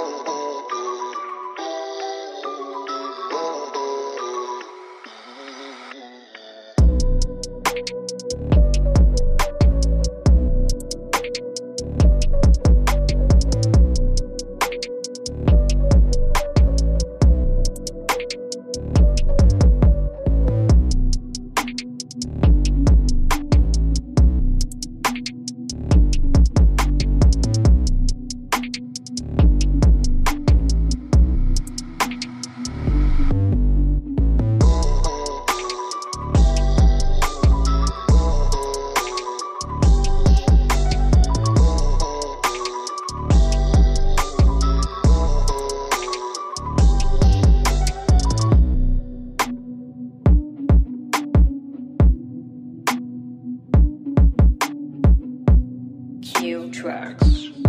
oh, oh. Tracks.